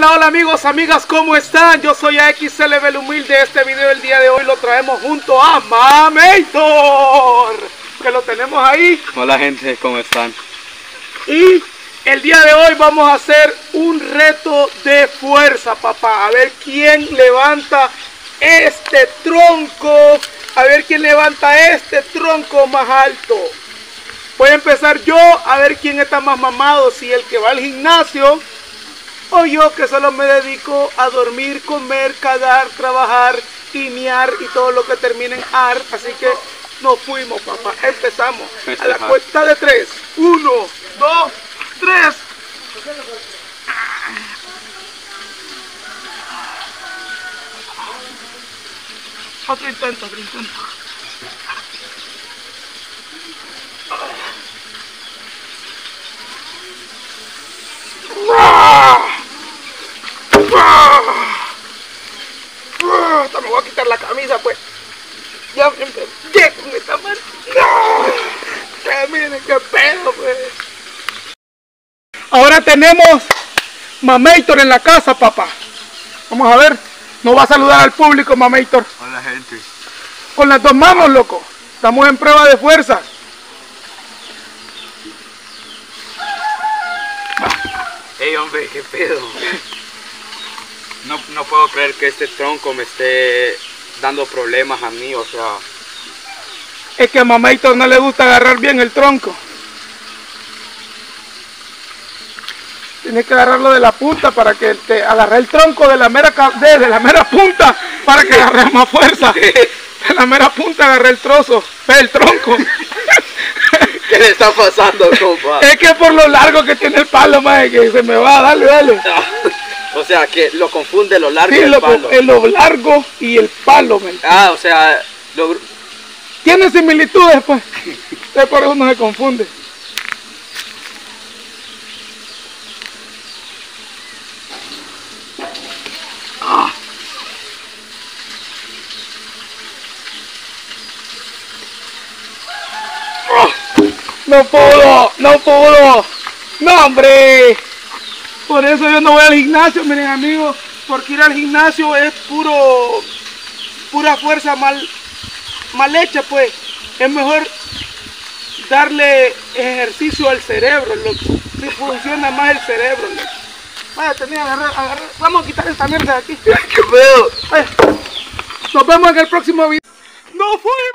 Hola, hola amigos, amigas, ¿cómo están? Yo soy AXLB el humilde. Este video el día de hoy lo traemos junto a Mamator, que lo tenemos ahí. Hola gente, ¿cómo están? Y el día de hoy vamos a hacer un reto de fuerza, papá. A ver quién levanta este tronco. A ver quién levanta este tronco más alto. Voy a empezar yo a ver quién está más mamado. Si el que va al gimnasio o yo que solo me dedico a dormir, comer, cagar, trabajar, miar y todo lo que termine en ar. Así que nos fuimos, papá. Empezamos. A la cuenta de tres. Uno, dos, tres. Otro intento, otro intento. La camisa, pues. Ya me empecé con esta mano. ¡No! miren qué pedo, pues. Ahora tenemos Mamator en la casa, papá. Vamos a ver. Nos va a saludar al público, Mamator. Hola gente. Con las dos manos, loco. Estamos en prueba de fuerza. Ey hombre, qué pedo. No, no puedo creer que este tronco me esté dando problemas a mí, o sea. Es que a Mamator no le gusta agarrar bien el tronco. Tienes que agarrarlo de la punta para que te agarre el tronco de la mera de, de la mera punta para que agarre más fuerza. De la mera punta agarre el trozo, el tronco. ¿Qué le está pasando, compa? es que por lo largo que tiene el palo, mae, que se me va, dale, dale. o sea, que lo confunde lo largo Sí, del lo, palo. en lo largo y el palo, men. Ah, o sea, lo... Tiene similitudes, pues. Es por eso uno se confunde. No pudo, no pudo. No, hombre. Por eso yo no voy al gimnasio, miren amigos. Porque ir al gimnasio es puro, pura fuerza mal, mal hecha, pues. Es mejor darle ejercicio al cerebro, loco. Si funciona más el cerebro, loco. Vaya, tenía agarrar, agarrar. Vamos a quitar esta mierda de aquí. ¿Qué pedo? Vaya. Nos vemos en el próximo video. ¡Nos fuimos!